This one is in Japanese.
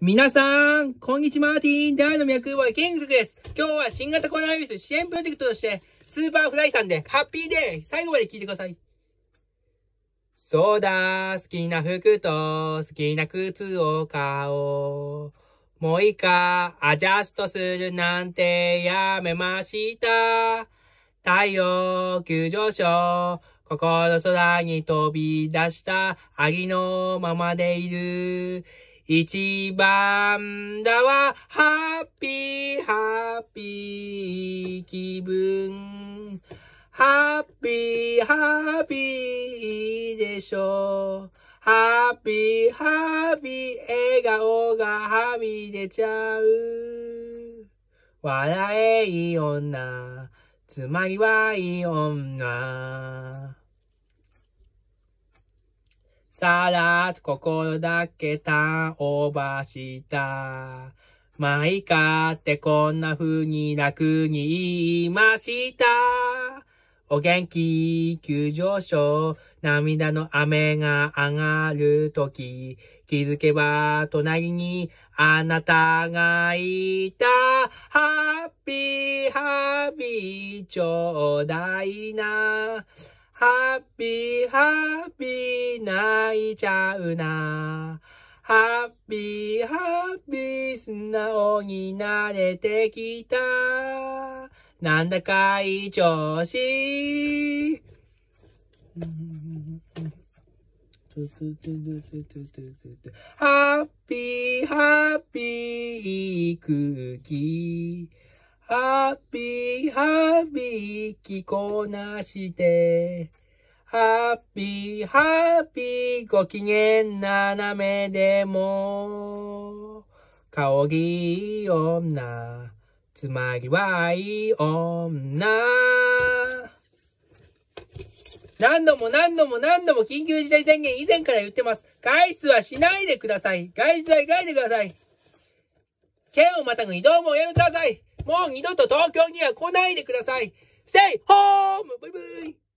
皆さん、こんにちは、マーティン、ダーの脈ボーイ、キングです。今日は新型コロナウイルス支援プロジェクトとして、スーパーフライさんで、ハッピーデー最後まで聞いてください。そうだ、好きな服と、好きな靴を買おう。もういいか、アジャストするなんてやめました。太陽急上昇。ここの空に飛び出したありのままでいる。一番だわ、ハッピー、ハッピー気分。ハッピー、ハッピーでしょう。ハッピー、ハッピー、笑顔がはみ出ちゃう。笑えいい女、つまりはいい女。さらっと心だけターンオーバーした。まあいいかってこんな風に楽に言いました。お元気、急上昇、涙の雨が上がるとき、気づけば隣にあなたがいた。ハッピー、ハッピー、ちょうだいな。ハッピー、ハッピー、泣いちゃうな。ハッピー、ハッピー、素直になれてきた。なんだかいい調子。ハッピー、ハッピー、いい空気。ハッピー、ハッピー、着こなして。ハッピー、ハッピー、ご機嫌斜めでも。顔ぎいい女、つまりはいい女。何度も何度も何度も緊急事態宣言以前から言ってます。外出はしないでください。外出は控えてください。県をまたぐ移動もおやめください。もう二度と東京には来ないでください。ステイホームバイバイ